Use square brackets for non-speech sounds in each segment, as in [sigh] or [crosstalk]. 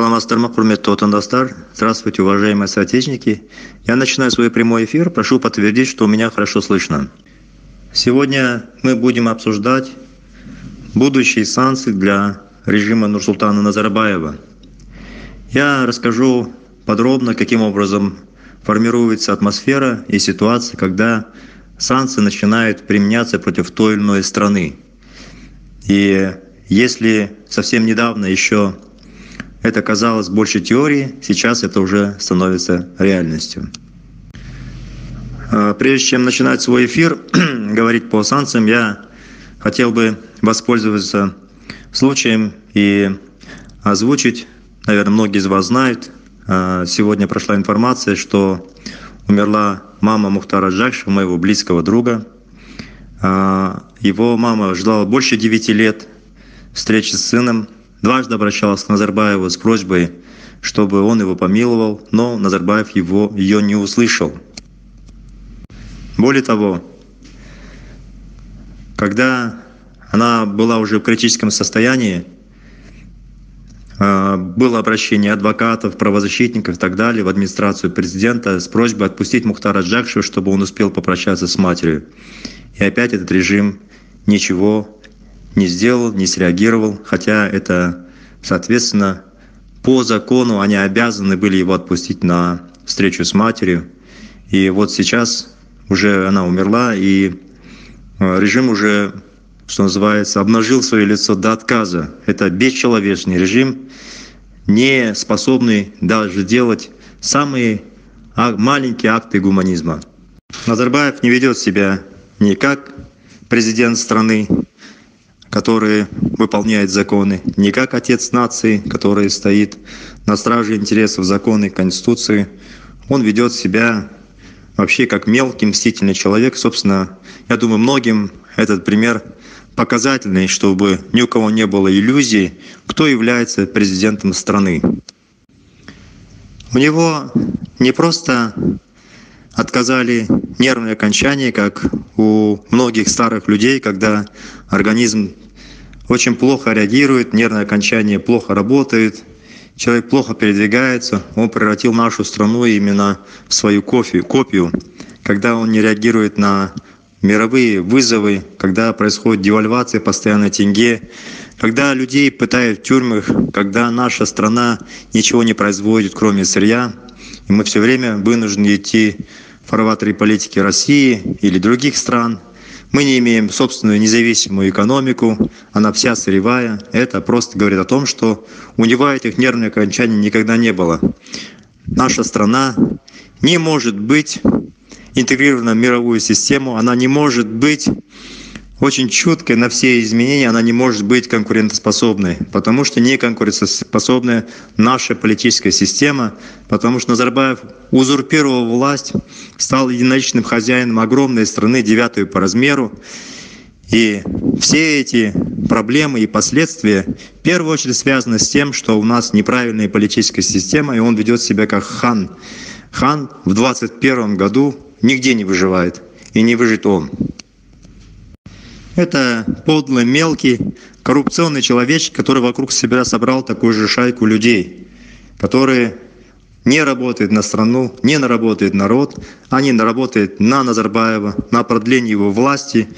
саламатсыздар ма құрметті отандастар? Здравствуйте уважаемые соотечественники. Я начинаю свой прямой эфир. Прошу подтвердить что меня хорошо слышно. Сегодня мы будем обсуждать будущие санкции для режима нурсултана назарбаева. Я расскажу подробно каким образом формируется атмосфера и ситуация когда санкции начинают применяться против той или иной страны. И если совсем недавно еще это казалось больше теорией, сейчас это уже становится реальностью. А, прежде чем начинать свой эфир, [clears throat] говорить по санкциям, я хотел бы воспользоваться случаем и озвучить, наверное, многие из вас знают, а, сегодня прошла информация, что умерла мама Мухтара Джакшева, моего близкого друга. А, его мама ждала больше 9 лет встречи с сыном, дважды обращалась к Назарбаеву с просьбой, чтобы он его помиловал, но Назарбаев его, ее не услышал. Более того, когда она была уже в критическом состоянии, а, было обращение адвокатов, правозащитников и так далее в администрацию президента с просьбой отпустить Мухтара Джакшева, чтобы он успел попрощаться с матерью. И опять этот режим ничего не сделал, не среагировал, хотя это, соответственно, по закону они обязаны были его отпустить на встречу с матерью. И вот сейчас уже она умерла, и э, режим уже, что называется, обнажил свое лицо до отказа. Это бесчеловечный режим, не способный даже делать самые маленькие акты гуманизма. Назарбаев не ведет себя не как президент страны, который выполняет законы, не как отец нации, который стоит на страже интересов закона и Конституции. Он ведет себя вообще как мелкий мстительный человек. Собственно, я думаю, многим этот пример показательный, чтобы ни у кого не было иллюзий, кто является президентом страны. У него не просто отказали нервные окончания, как у многих старых людей, когда организм очень плохо реагирует, нервное окончание плохо работает, человек плохо передвигается, он превратил нашу страну именно в свою кофе, копию, когда он не реагирует на мировые вызовы, когда происходит девальвация постоянно тенге, когда людей пытают в тюрьмах, когда наша страна ничего не производит, кроме сырья, и мы все время вынуждены идти в фарватере политики России или других стран. Мы не имеем собственную независимую экономику, она вся сырьевая. Это просто говорит о том, что у него этих нервных окончаний никогда не было. Наша страна не может быть интегрирована в мировую систему, она не может быть очень чуткой на все изменения, она не может быть конкурентоспособной, потому что не конкурентоспособная наша политическая система, потому что Назарбаев узурпировал власть, стал единоличным хозяином огромной страны, девятую по размеру, и все эти проблемы и последствия в первую очередь связаны с тем, что у нас неправильная политическая система, и он ведет себя как хан. Хан в 21 году нигде не выживает, и не выжит он. Это подлый, мелкий, коррупционный человечек, который вокруг себя собрал такую же шайку людей, которые не работает на страну, не наработает народ, не наработает на Назарбаева, на продление его власти,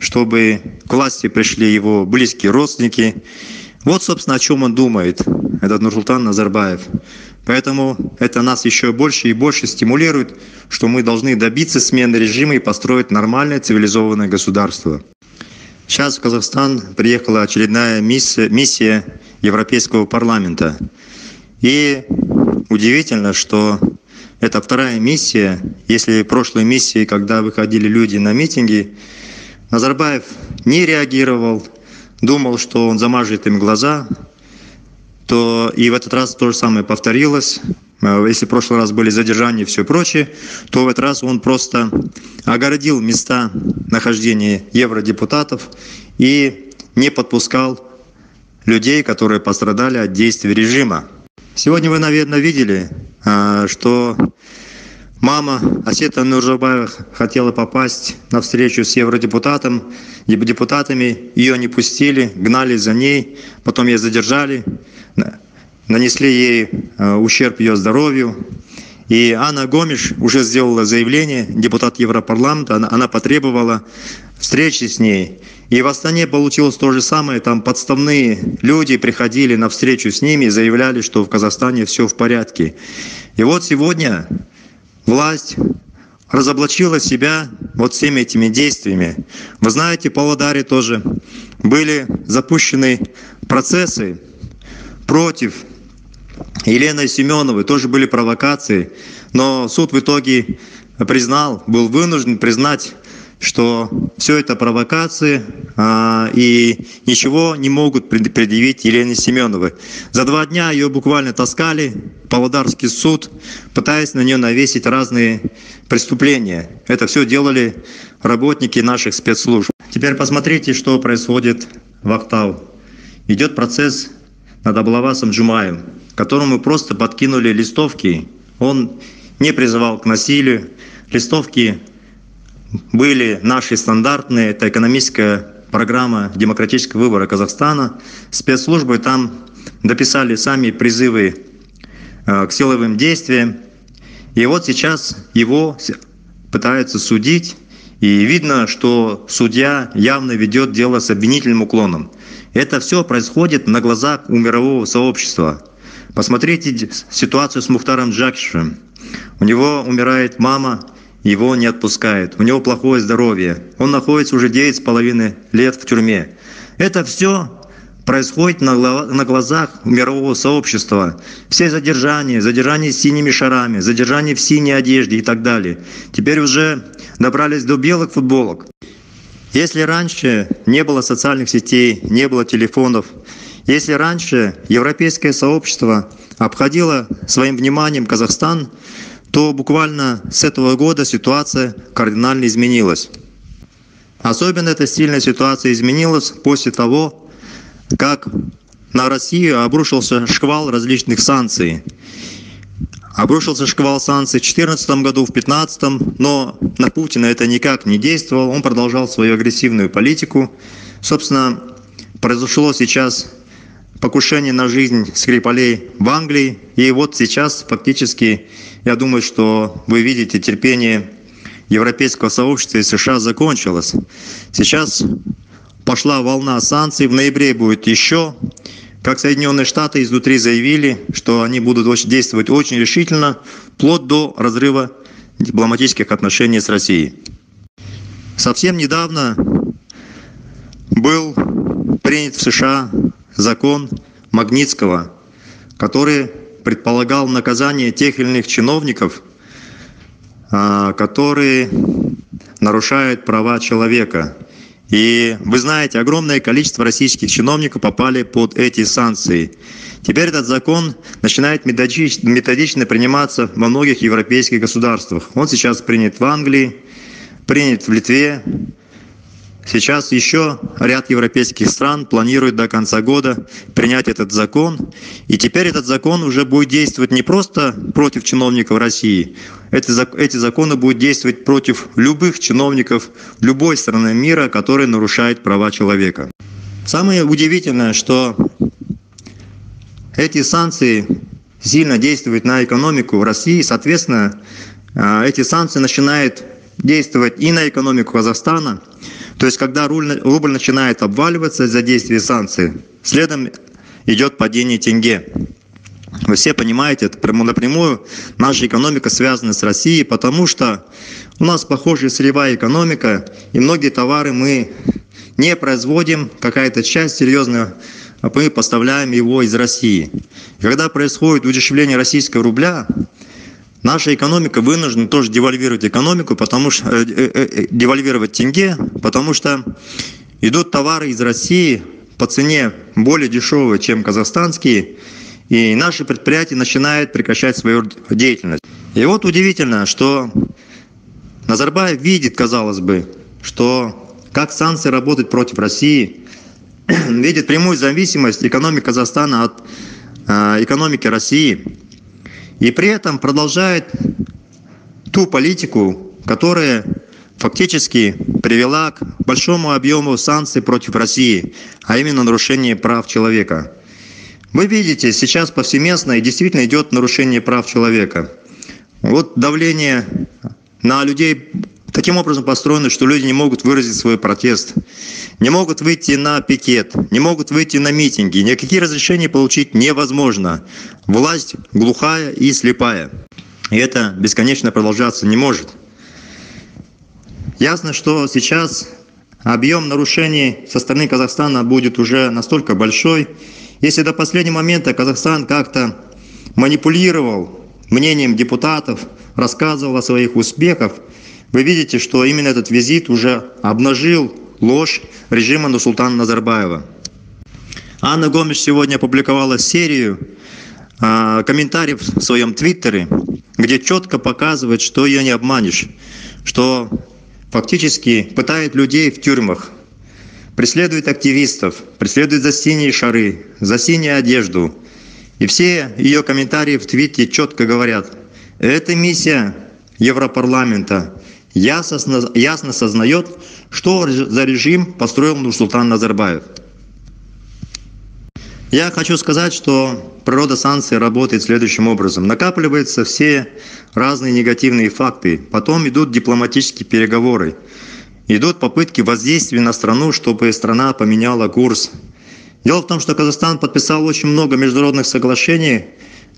чтобы к власти пришли его близкие родственники. Вот, собственно, о чем он думает, этот Нурсултан Назарбаев. Поэтому это нас еще больше и больше стимулирует, что мы должны добиться смены режима и построить нормальное цивилизованное государство. Сейчас в Казахстан приехала очередная миссия, миссия Европейского парламента. И удивительно, что это вторая миссия. Если в прошлой миссии, когда выходили люди на митинги, Назарбаев не реагировал, думал, что он замажет им глаза, то и в этот раз то же самое повторилось. Э, если в прошлый раз были задержания и все прочее, то в этот раз он просто огородил места нахождения евродепутатов и не подпускал людей, которые пострадали от действий режима. Сегодня вы, наверное, видели, э, что мама Асета Нуржабаева хотела попасть на встречу с евродепутатом, депутатами, ее не пустили, гнали за ней, потом ее задержали. Нанесли ей э, ущерб ее здоровью. И Анна Гомиш уже сделала заявление, депутат Европарламента, она, она потребовала встречи с ней. И в Астане получилось то же самое, там подставные люди приходили на встречу с ними и заявляли, что в Казахстане все в порядке. И вот сегодня власть разоблачила себя вот всеми этими действиями. Вы знаете, по Ладаре тоже были запущены процессы против Елены Семеновой, тоже были провокации, но суд в итоге признал, был вынужден признать что все это провокации а, и ничего не могут предъявить Елене Семеновой. За два дня ее буквально таскали Павлодарский суд, пытаясь на нее навесить разные преступления. Это все делали работники наших спецслужб. Теперь посмотрите, что происходит в Актау. Идет процесс над Аблавасом Джумаем, которому просто подкинули листовки. Он не призывал к насилию. Листовки были наши стандартные, это экономическая программа демократического выбора Казахстана. Спецслужбы там дописали сами призывы э, к силовым действиям. И вот сейчас его пытаются судить, и видно, что судья явно ведет дело с обвинительным уклоном. Это все происходит на глазах у мирового сообщества. Посмотрите ситуацию с Мухтаром Джакшевым. У него умирает мама, его не отпускают, у него плохое здоровье, он находится уже девять с половиной лет в тюрьме. Это все происходит на глазах мирового сообщества. Все задержания, задержания с синими шарами, задержания в синей одежде и так далее. Теперь уже добрались до белых футболок. Если раньше не было социальных сетей, не было телефонов, если раньше европейское сообщество обходило своим вниманием Казахстан, то буквально с этого года ситуация кардинально изменилась. Особенно эта сильная ситуация изменилась после того, как на Россию обрушился шквал различных санкций. Обрушился шквал санкций в 2014 году, в 2015, но на Путина это никак не действовало, он продолжал свою агрессивную политику. Собственно, произошло сейчас покушение на жизнь Скрипалей в Англии, и вот сейчас фактически я думаю, что вы видите, терпение европейского сообщества и США закончилось. Сейчас пошла волна санкций, в ноябре будет еще. Как Соединенные Штаты изнутри заявили, что они будут действовать очень решительно, вплоть до разрыва дипломатических отношений с Россией. Совсем недавно был принят в США закон Магнитского, который предполагал наказание тех или иных чиновников, а, которые нарушают права человека. И вы знаете, огромное количество российских чиновников попали под эти санкции. Теперь этот закон начинает методично приниматься во многих европейских государствах. Он сейчас принят в Англии, принят в Литве, Сейчас еще ряд европейских стран планирует до конца года принять этот закон. И теперь этот закон уже будет действовать не просто против чиновников России. Эти законы будут действовать против любых чиновников любой страны мира, которые нарушают права человека. Самое удивительное, что эти санкции сильно действуют на экономику в России. Соответственно, э, эти санкции начинают действовать и на экономику Казахстана. То есть, когда рубль начинает обваливаться из-за действия санкций, следом идет падение тенге. Вы все понимаете, это прямо напрямую наша экономика связана с Россией, потому что у нас похожая сырьевая экономика, и многие товары мы не производим, какая-то часть серьезная, мы поставляем его из России. Когда происходит удешевление российского рубля, Наша экономика вынуждена тоже девальвировать экономику, потому что э, э, э, девальвировать тенге, потому что идут товары из России по цене более дешевые, чем казахстанские, и наши предприятия начинают прекращать свою деятельность. И вот удивительно, что Назарбаев видит, казалось бы, что как санкции работают против России, [clears throat] видит прямую зависимость экономики Казахстана от э, экономики России – и при этом продолжает ту политику, которая фактически привела к большому объему санкций против России, а именно нарушение прав человека. Вы видите, сейчас повсеместно и действительно идет нарушение прав человека. Вот давление на людей таким образом построено, что люди не могут выразить свой протест, не могут выйти на пикет, не могут выйти на митинги, никакие разрешения получить невозможно. Власть глухая и слепая. И это бесконечно продолжаться не может. Ясно, что сейчас объем нарушений со стороны Казахстана будет уже настолько большой, если до последнего момента Казахстан как-то манипулировал мнением депутатов, рассказывал о своих успехах, вы видите, что именно этот визит уже обнажил ложь режима Нусултана Назарбаева. Анна Гомеш сегодня опубликовала серию э, комментариев в своем твиттере, где четко показывает, что ее не обманешь, что фактически пытает людей в тюрьмах, преследует активистов, преследует за синие шары, за синюю одежду. И все ее комментарии в твите четко говорят, это миссия Европарламента ясно, ясно сознает, что за режим построил Нурсултан Назарбаев. Я хочу сказать, что природа санкций работает следующим образом. Накапливаются все разные негативные факты, потом идут дипломатические переговоры, идут попытки воздействия на страну, чтобы страна поменяла курс. Дело в том, что Казахстан подписал очень много международных соглашений,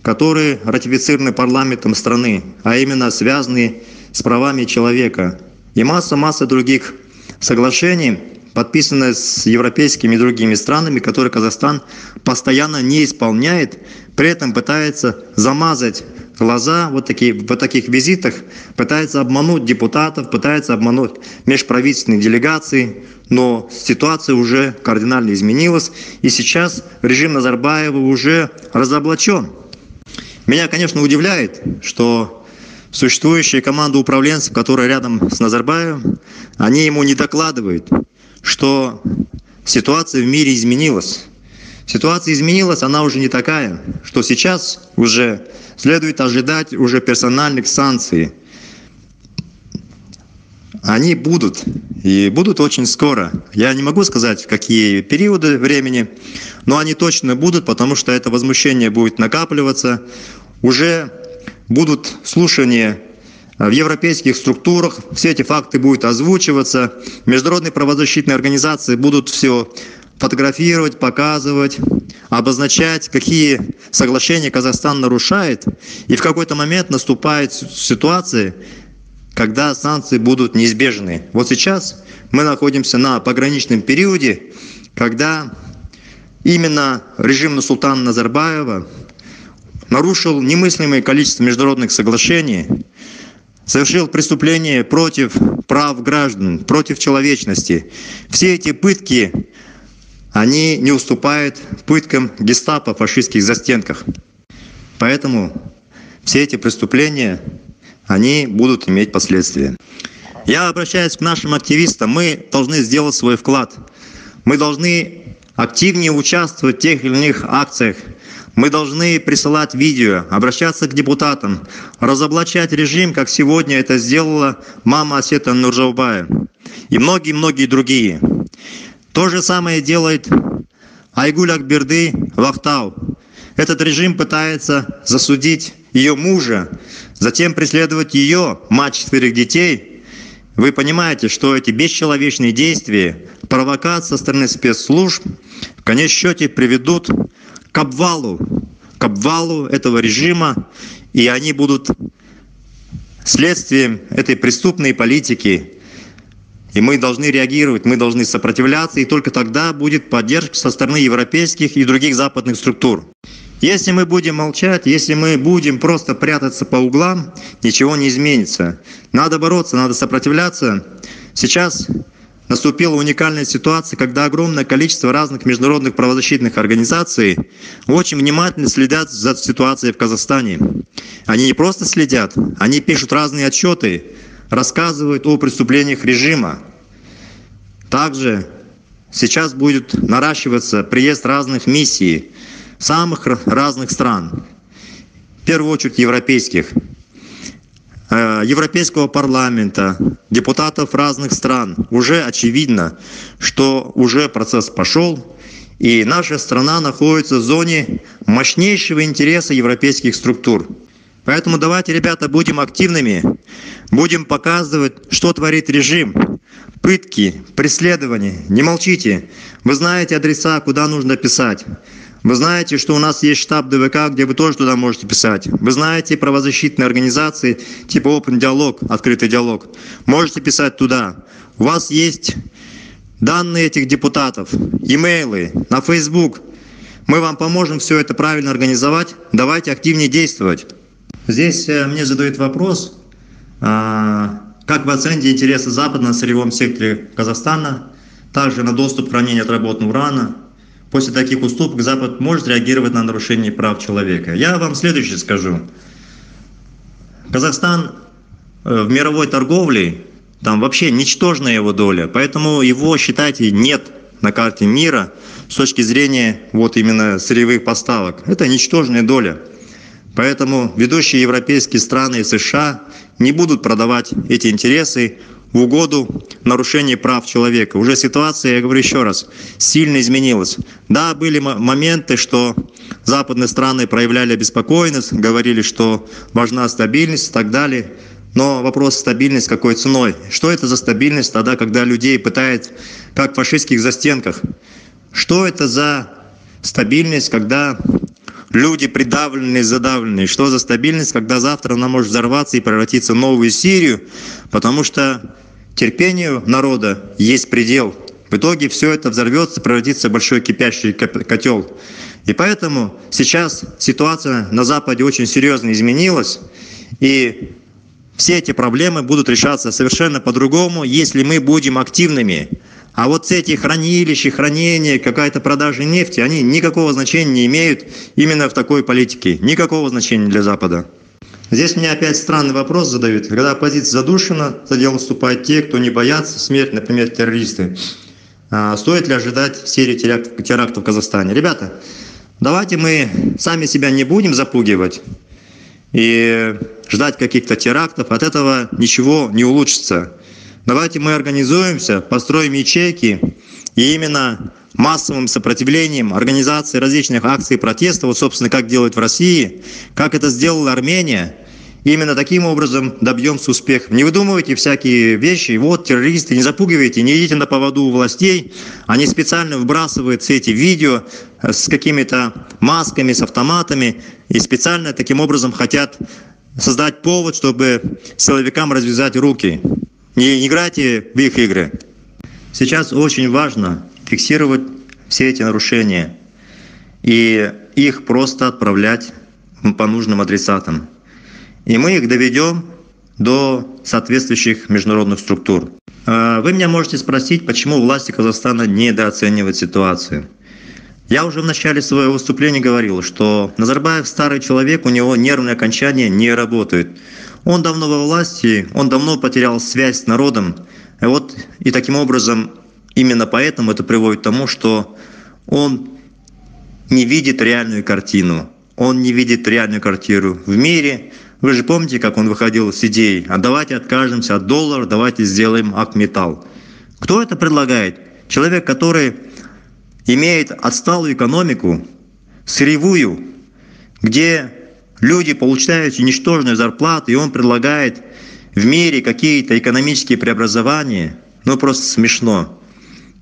которые ратифицированы парламентом страны, а именно связанные с правами человека. И масса-масса других соглашений, подписанная с европейскими и другими странами, которые Казахстан постоянно не исполняет, при этом пытается замазать глаза вот такие, в таких визитах, пытается обмануть депутатов, пытается обмануть межправительственные делегации, но ситуация уже кардинально изменилась, и сейчас режим Назарбаева уже разоблачен. Меня, конечно, удивляет, что существующая команда управленцев, которая рядом с Назарбаевым, они ему не докладывают, что ситуация в мире изменилась. Ситуация изменилась, она уже не такая, что сейчас уже следует ожидать уже персональных санкций. Они будут, и будут очень скоро. Я не могу сказать, какие периоды времени, но они точно будут, потому что это возмущение будет накапливаться. Уже будут слушания в европейских структурах, все эти факты будут озвучиваться, международные правозащитные организации будут все фотографировать, показывать, обозначать, какие соглашения Казахстан нарушает, и в какой-то момент наступает ситуация, когда санкции будут неизбежны. Вот сейчас мы находимся на пограничном периоде, когда именно режим Насултана Назарбаева нарушил немыслимое количество международных соглашений, совершил преступление против прав граждан, против человечности. Все эти пытки, они не уступают пыткам гестапо в фашистских застенках. Поэтому все эти преступления, они будут иметь последствия. Я обращаюсь к нашим активистам. Мы должны сделать свой вклад. Мы должны активнее участвовать в тех или иных акциях, мы должны присылать видео, обращаться к депутатам, разоблачать режим, как сегодня это сделала мама Асета Нуржаубая и многие-многие другие. То же самое делает Айгуль Акберды Вахтау. Этот режим пытается засудить ее мужа, затем преследовать ее, мать четверых детей. Вы понимаете, что эти бесчеловечные действия, провокация со стороны спецслужб в конечном счете приведут к обвалу, к обвалу этого режима, и они будут следствием этой преступной политики. И мы должны реагировать, мы должны сопротивляться, и только тогда будет поддержка со стороны европейских и других западных структур. Если мы будем молчать, если мы будем просто прятаться по углам, ничего не изменится. Надо бороться, надо сопротивляться. Сейчас наступила уникальная ситуация, когда огромное количество разных международных правозащитных организаций очень внимательно следят за ситуацией в Казахстане. Они не просто следят, они пишут разные отчеты, рассказывают о преступлениях режима. Также сейчас будет наращиваться приезд разных миссий самых разных стран, в первую очередь европейских. Э, Европейского парламента, депутатов разных стран, уже очевидно, что уже процесс пошел, И наша страна находится в зоне мощнейшего интереса европейских структур. Поэтому давайте, ребята, будем активными, будем показывать, что творит режим. Пытки, преследования. Не молчите. Вы знаете адреса, куда нужно писать. Вы знаете, что у нас есть штаб ДВК, где вы тоже туда можете писать. Вы знаете правозащитные организации типа Open Dialog, открытый диалог. Можете писать туда. У вас есть данные этих депутатов, имейлы, на Facebook. Мы вам поможем все это правильно организовать. Давайте активнее действовать. Здесь э, мне задают вопрос, а, как вы оцените интересы Запада на сырьевом секторе Казахстана, также на доступ к хранению отработанного урана. После таких уступок Запад может реагировать на нарушение прав человека. Я вам следующее скажу. Казахстан э, в мировой торговле, там вообще ничтожная его доля, поэтому его, считайте, нет на карте мира с точки зрения вот именно сырьевых поставок. Это ничтожная доля. Поэтому ведущие европейские страны и США не будут продавать эти интересы в угоду нарушения прав человека. Уже ситуация, я говорю еще раз, сильно изменилась. Да, были моменты, что западные страны проявляли обеспокоенность, говорили, что важна стабильность и так далее. Но вопрос стабильность какой ценой? Что это за стабильность тогда, когда людей пытают, как в фашистских застенках? Что это за стабильность, когда люди придавленные, задавленные. Что за стабильность, когда завтра она может взорваться и превратиться в новую Сирию, потому что терпению народа есть предел. В итоге все это взорвется, превратится в большой кипящий котел. И поэтому сейчас ситуация на Западе очень серьезно изменилась, и все эти проблемы будут решаться совершенно по-другому, если мы будем активными. А вот эти хранилища, хранения, какая-то продажа нефти, они никакого значения не имеют именно в такой политике. Никакого значения для Запада. Здесь мне опять странный вопрос задают. Когда оппозиция задушена, за дело вступают те, кто не боятся смерти, например, террористы. А стоит ли ожидать серии терактов, терактов в Казахстане? Ребята, давайте мы сами себя не будем запугивать и ждать каких-то терактов. От этого ничего не улучшится. Давайте мы организуемся, построим ячейки, и именно массовым сопротивлением, организацией различных акций протеста, вот, собственно, как делают в России, как это сделала Армения, именно таким образом добьемся успеха. Не выдумывайте всякие вещи, вот террористы, не запугивайте, не идите на поводу у властей, они специально выбрасывают все эти видео э, с какими-то масками, с автоматами, и специально таким образом хотят создать повод, чтобы силовикам развязать руки. Не играйте в их игры. Сейчас очень важно фиксировать все эти нарушения и их просто отправлять по нужным адресатам. И мы их доведем до соответствующих международных структур. А, вы меня можете спросить, почему власти Казахстана недооценивают ситуацию. Я уже в начале своего выступления говорил, что Назарбаев старый человек, у него нервные окончания не работают. Он давно во власти, он давно потерял связь с народом. И вот и таким образом, именно поэтому это приводит к тому, что он не видит реальную картину. Он не видит реальную картину в мире. Вы же помните, как он выходил с идеей, а давайте откажемся от доллара, давайте сделаем Акметалл. Кто это предлагает? Человек, который имеет отсталую экономику, сырьевую, где Люди получают ничтожную зарплату, и он предлагает в мире какие-то экономические преобразования. Ну, просто смешно.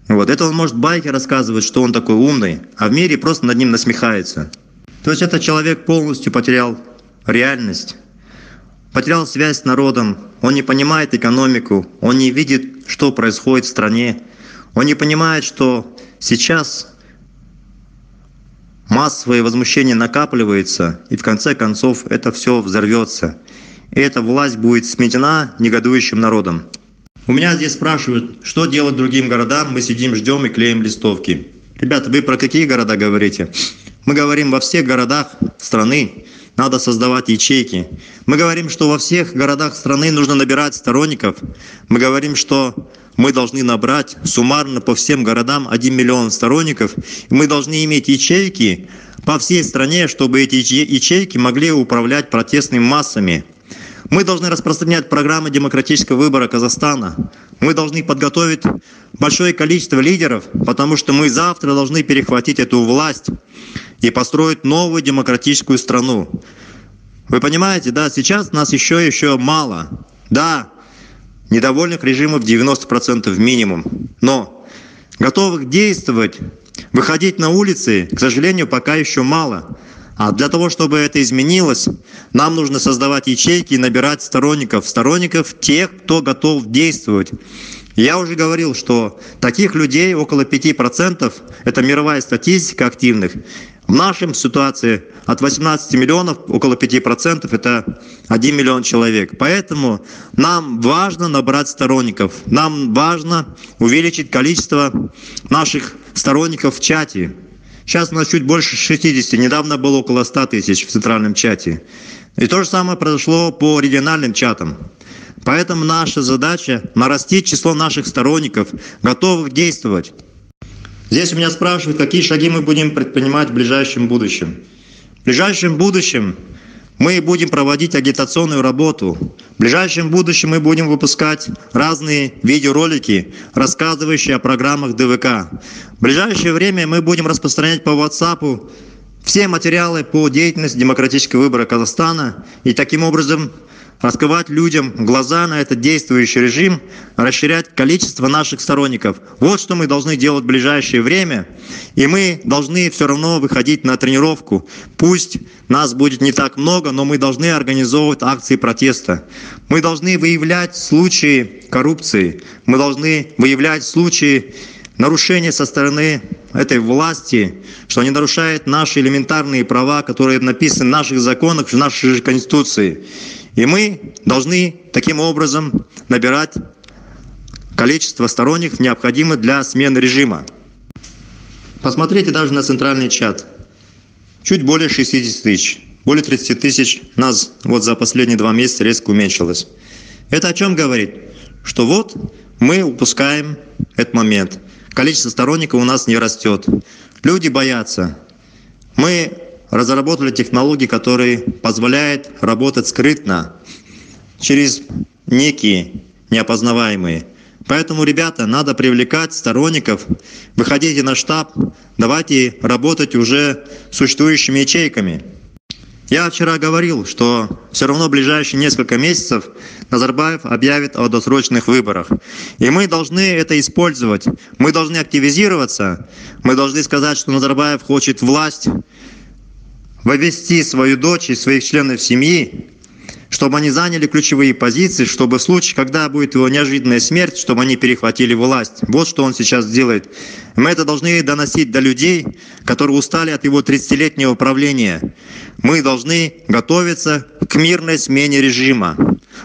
Вот. Это он может байки рассказывать, что он такой умный, а в мире просто над ним насмехается. То есть этот человек полностью потерял реальность, потерял связь с народом, он не понимает экономику, он не видит, что происходит в стране, он не понимает, что сейчас массовое возмущение накапливается, и в конце концов это все взорвется. И эта власть будет сметена негодующим народом. У меня здесь спрашивают, что делать другим городам, мы сидим, ждем и клеим листовки. Ребята, вы про какие города говорите? Мы говорим, во всех городах страны надо создавать ячейки. Мы говорим, что во всех городах страны нужно набирать сторонников. Мы говорим, что мы должны набрать суммарно по всем городам 1 миллион сторонников. Мы должны иметь ячейки по всей стране, чтобы эти ячейки могли управлять протестными массами. Мы должны распространять программы демократического выбора Казахстана. мы должны подготовить большое количество лидеров, потому что мы завтра должны перехватить эту власть и построить новую демократическую страну. Вы понимаете, да, сейчас нас еще еще мало. Да, недовольных режимов 90% минимум, но готовых действовать, выходить на улицы, к сожалению, пока еще мало. А для того, чтобы это изменилось, нам нужно создавать ячейки и набирать сторонников. Сторонников тех, кто готов действовать. Я уже говорил, что таких людей около 5%, это мировая статистика активных. В нашем ситуации от 18 миллионов около 5% это 1 миллион человек. Поэтому нам важно набрать сторонников. Нам важно увеличить количество наших сторонников в чате. Сейчас у нас чуть больше 60, недавно было около 100 тысяч в центральном чате. И то же самое произошло по региональным чатам. Поэтому наша задача нарастить число наших сторонников, готовых действовать. Здесь у меня спрашивают, какие шаги мы будем предпринимать в ближайшем будущем. В ближайшем будущем мы будем проводить агитационную работу. В ближайшем будущем мы будем выпускать разные видеоролики, рассказывающие о программах ДВК. В ближайшее время мы будем распространять по WhatsApp все материалы по деятельности демократического выбора Казахстана и таким образом раскрывать людям глаза на этот действующий режим, расширять количество наших сторонников. Вот что мы должны делать в ближайшее время. И мы должны все равно выходить на тренировку. Пусть нас будет не так много, но мы должны организовывать акции протеста. Мы должны выявлять случаи коррупции. Мы должны выявлять случаи нарушения со стороны этой власти, что они нарушают наши элементарные права, которые написаны в наших законах, в нашей же Конституции. И мы должны таким образом набирать количество сторонников, необходимых для смены режима. Посмотрите даже на центральный чат. Чуть более 60 тысяч. Более 30 тысяч нас вот за последние два месяца резко уменьшилось. Это о чем говорит? Что вот мы упускаем этот момент. Количество сторонников у нас не растет. Люди боятся. Мы разработали технологии, которые позволяют работать скрытно, через некие неопознаваемые. Поэтому, ребята, надо привлекать сторонников, выходите на штаб, давайте работать уже существующими ячейками. Я вчера говорил, что все равно в ближайшие несколько месяцев Назарбаев объявит о досрочных выборах. И мы должны это использовать. Мы должны активизироваться. Мы должны сказать, что Назарбаев хочет власть, вовести свою дочь и своих членов семьи, чтобы они заняли ключевые позиции, чтобы в случае, когда будет его неожиданная смерть, чтобы они перехватили власть. Вот что он сейчас делает. Мы это должны доносить до людей, которые устали от его 30-летнего правления. Мы должны готовиться к мирной смене режима.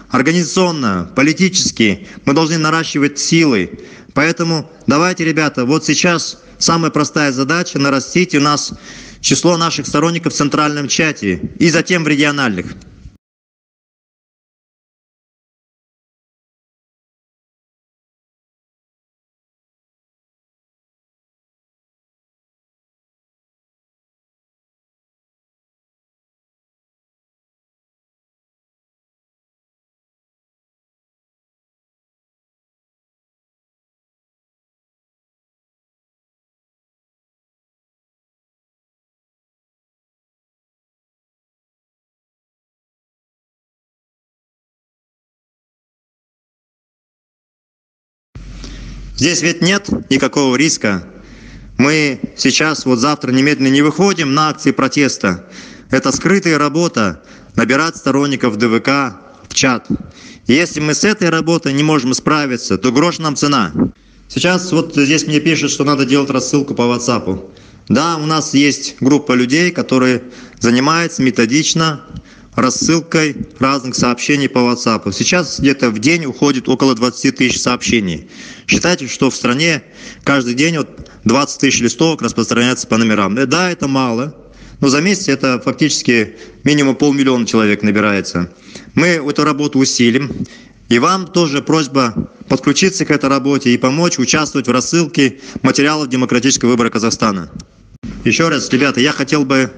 Организационно, политически мы должны наращивать силы. Поэтому давайте, ребята, вот сейчас самая простая задача – нарастить у нас число наших сторонников в центральном чате и затем в региональных. Здесь ведь нет никакого риска. Мы сейчас, вот завтра немедленно не выходим на акции протеста. Это скрытая работа, набирать сторонников ДВК в чат. если мы с этой работой не можем справиться, то грош нам цена. Сейчас вот здесь мне пишут, что надо делать рассылку по WhatsApp. Да, у нас есть группа людей, которые занимаются методично рассылкой разных сообщений по WhatsApp. Сейчас где-то в день уходит около 20 тысяч сообщений. Считайте, что в стране каждый день вот 20 тысяч листовок распространяется по номерам. Э, да, это мало, но за месяц это фактически минимум полмиллиона человек набирается. Мы эту работу усилим. И вам тоже просьба подключиться к этой работе и помочь участвовать в рассылке материалов демократического выбора Казахстана. Еще раз, ребята, я хотел бы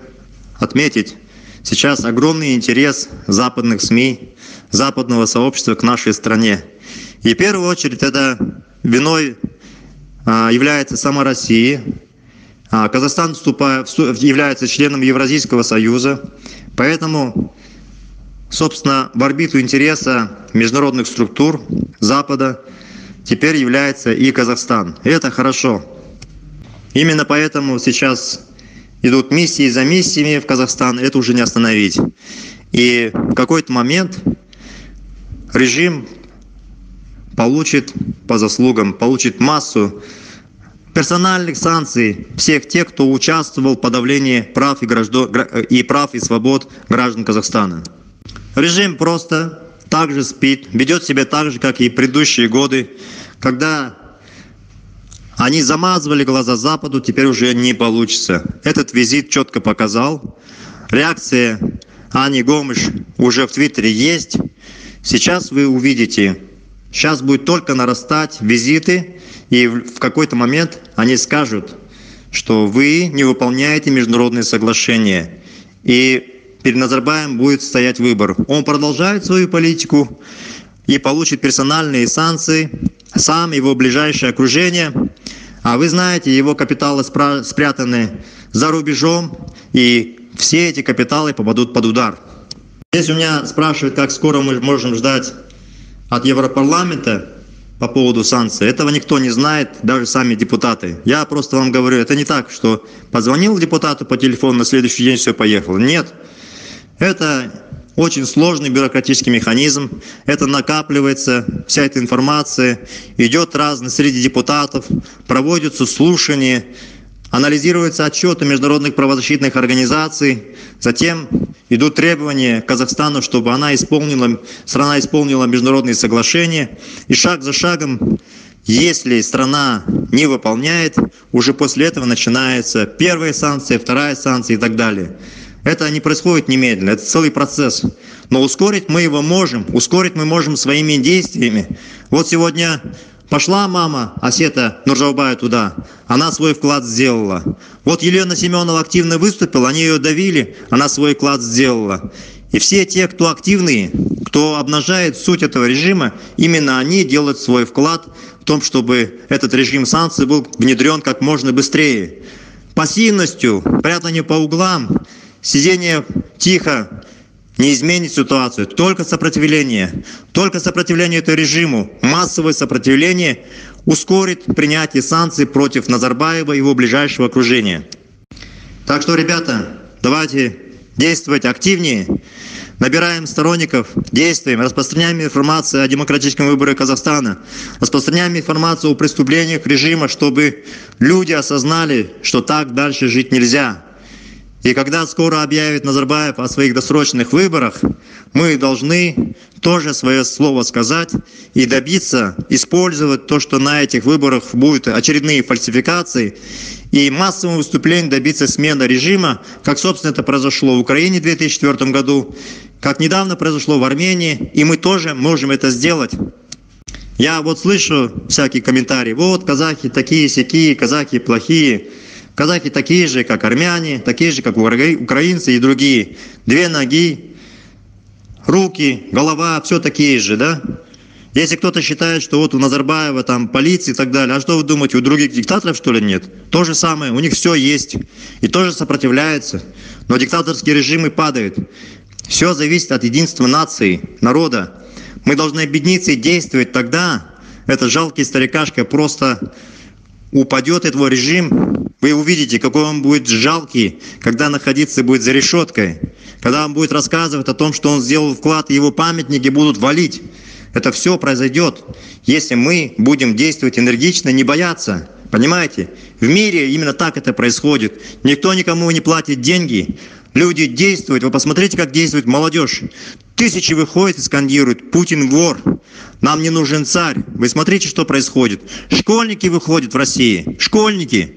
отметить, Сейчас огромный интерес западных СМИ, западного сообщества к нашей стране. И в первую очередь это виной а, является сама Россия. А, Казахстан является членом Евразийского союза, поэтому, собственно, в орбиту интереса международных структур Запада теперь является и Казахстан. И это хорошо. Именно поэтому сейчас идут миссии за миссиями в Казахстан, это уже не остановить. И в какой-то момент режим получит по заслугам, получит массу персональных санкций всех тех, кто участвовал в подавлении прав и, граждан, и прав и свобод граждан Казахстана. Режим просто так же спит, ведет себя так же, как и предыдущие годы, когда они замазывали глаза Западу, теперь уже не получится. Этот визит четко показал. Реакция Ани Гомыш уже в Твиттере есть. Сейчас вы увидите, сейчас будет только нарастать визиты, и в какой-то момент они скажут, что вы не выполняете международные соглашения. И перед Назарбаем будет стоять выбор. Он продолжает свою политику и получит персональные санкции, сам его ближайшее окружение – а вы знаете, его капиталы спрятаны за рубежом, и все эти капиталы попадут под удар. Здесь у меня спрашивают, как скоро мы можем ждать от Европарламента по поводу санкций. Этого никто не знает, даже сами депутаты. Я просто вам говорю, это не так, что позвонил депутату по телефону, на следующий день все поехало. Нет. Это очень сложный бюрократический механизм. Это накапливается, вся эта информация идет разно среди депутатов, проводятся слушания, анализируются отчеты международных правозащитных организаций, затем идут требования Казахстану, чтобы она исполнила, страна исполнила международные соглашения, и шаг за шагом если страна не выполняет, уже после этого начинается первая санкция, вторая санкция и так далее. Это не происходит немедленно, это целый процесс. Но ускорить мы его можем, ускорить мы можем своими действиями. Вот сегодня пошла мама Осета Нуржаубая туда, она свой вклад сделала. Вот Елена Семенова активно выступила, они ее давили, она свой вклад сделала. И все те, кто активные, кто обнажает суть этого режима, именно они делают свой вклад в том, чтобы этот режим санкций был внедрен как можно быстрее. Пассивностью, прятанию по углам Сидение тихо не изменит ситуацию. Только сопротивление, только сопротивление этому режиму, массовое сопротивление ускорит принятие санкций против Назарбаева и его ближайшего окружения. Так что, ребята, давайте действовать активнее, набираем сторонников, действуем, распространяем информацию о демократическом выборе Казахстана, распространяем информацию о преступлениях режима, чтобы люди осознали, что так дальше жить нельзя. И когда скоро объявит Назарбаев о своих досрочных выборах, мы должны тоже свое слово сказать и добиться использовать то, что на этих выборах будут очередные фальсификации, и массовым выступлением добиться смены режима, как, собственно, это произошло в Украине в 2004 году, как недавно произошло в Армении, и мы тоже можем это сделать. Я вот слышу всякие комментарии, вот казахи такие сякие, казахи плохие – Казахи такие же, как армяне, такие же, как украинцы и другие. Две ноги, руки, голова, все такие же, да? Если кто-то считает, что вот у Назарбаева там полиция и так далее, а что вы думаете, у других диктаторов что ли нет? То же самое, у них все есть и тоже сопротивляются. Но диктаторские режимы падают. Все зависит от единства нации, народа. Мы должны объединиться и действовать тогда. Этот жалкий старикашка просто упадет, его режим, вы увидите, какой он будет жалкий, когда находиться будет за решеткой, когда он будет рассказывать о том, что он сделал вклад, и его памятники будут валить. Это все произойдет, если мы будем действовать энергично, не бояться. Понимаете? В мире именно так это происходит. Никто никому не платит деньги. Люди действуют. Вы посмотрите, как действует молодежь. Тысячи выходят и скандируют «Путин вор», «Нам не нужен царь». Вы смотрите, что происходит. Школьники выходят в России. Школьники.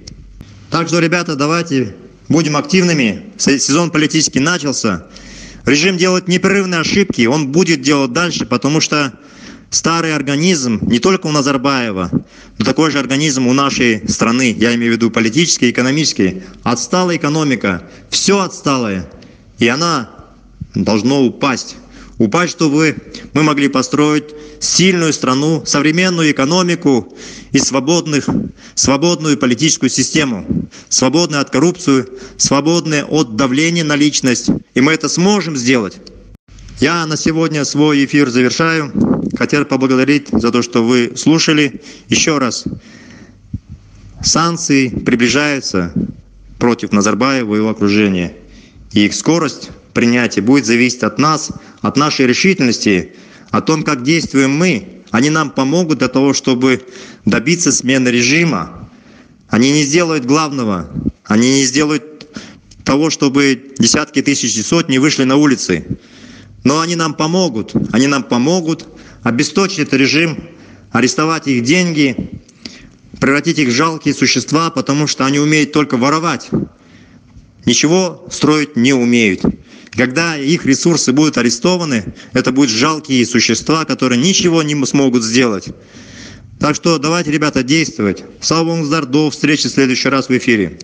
Так что, ребята, давайте будем активными. Сезон политический начался. Режим делает непрерывные ошибки, он будет делать дальше, потому что старый организм не только у Назарбаева, но такой же организм у нашей страны, я имею в виду политический, экономический. Отсталая экономика, все отсталое, и она должно упасть. Упасть, чтобы мы могли построить сильную страну, современную экономику и свободных, свободную политическую систему, свободную от коррупции, свободную от давления на личность. И мы это сможем сделать. Я на сегодня свой эфир завершаю. Хотел поблагодарить за то, что вы слушали. Еще раз, санкции приближаются против Назарбаева и его окружения. И их скорость принятия будет зависеть от нас, от нашей решительности, о том, как действуем мы. Они нам помогут для того, чтобы добиться смены режима. Они не сделают главного. Они не сделают того, чтобы десятки тысяч и сотни вышли на улицы. Но они нам помогут. Они нам помогут обесточить режим, арестовать их деньги, превратить их в жалкие существа, потому что они умеют только воровать. Ничего строить не умеют. Когда их ресурсы будут арестованы, это будут жалкие существа, которые ничего не смогут сделать. Так что давайте, ребята, действовать. Слава Богу, до встречи в следующий раз в эфире.